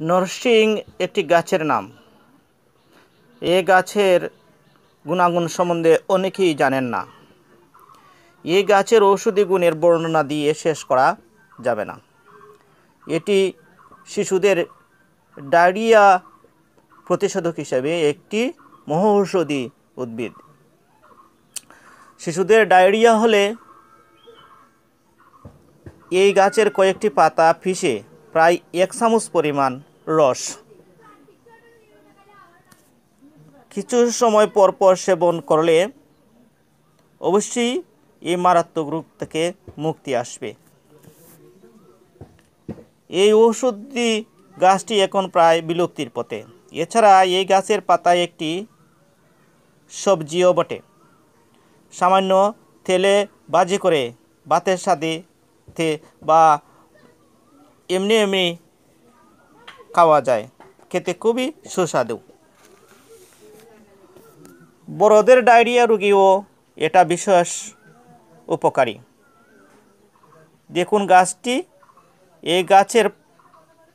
নরসিং একটি গাছের নাম। এ গাছের গুণাগুণ সম্বন্ধে অনেকেই জানেন না। এই গাছের ঔষধি গুণের বর্ণনা দিয়ে শেষ করা যাবে না। এটি শিশুদের ডায়রিয়া প্রতিষেধক হিসেবে একটি মহৌষধি উদ্ভিদ। শিশুদের ডায়রিয়া হলে এই গাছের কয়েকটি পাতা পিষে প্রায় এক চামচ পরিমাণ রস। কিছু সময় পর পর সেবন করলে অবশ্যই এই মারাত্মক রোগ থেকে মুক্তি আসবে। এই ঔষধি গাছটি এখন প্রায় বিলুপ্তির পথে। এছাড়া এই গাছের পাতায় একটি সবজিও বটে। সামান্য তেলে বাজি করে ভাতের সাথে বা এমনি এমনি খাওয়া যায়। খেতে খুবই সুস্বাদু। বড়দের ডায়রিয়া রুগীও এটা বিশেষ উপকারী। দেখুন গাছটি, এই গাছের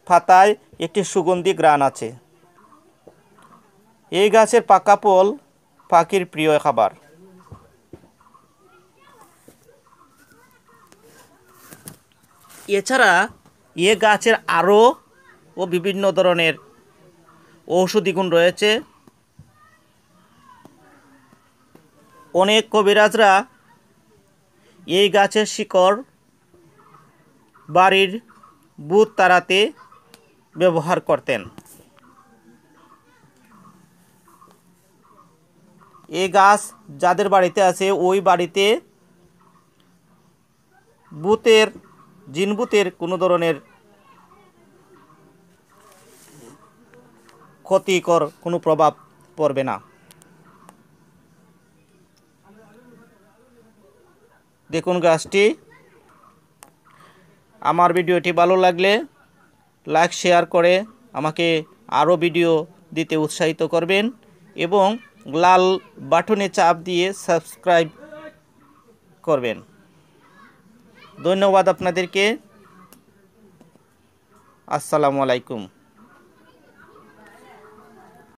পাতায় একটি সুগন্ধি গ্রান আছে। এই গাছের পাকা ফল পাখির প্রিয় খাবার। এছাড়া এ গাছের আরও ও বিভিন্ন ধরনের ঔষধি গুণ রয়েছে। অনেক কবিরাজরা এই গাছের শিকড়, বাড়ির বুথ তাড়াতে ব্যবহার করতেন। এই গাছ যাদের বাড়িতে আছে, ওই বাড়িতে বুথের জিনবুতের কোনো ধরনের ক্ষতিকর কোনো প্রভাব পড়বে না। দেখুন গাছটি। আমার ভিডিওটি ভালো লাগলে লাইক, শেয়ার করে আমাকে আরও ভিডিও দিতে উৎসাহিত করবেন এবং লাল বাটনে চাপ দিয়ে সাবস্ক্রাইব করবেন। ধন্যবাদ আপনাদেরকে আসসালামু আলাইকুম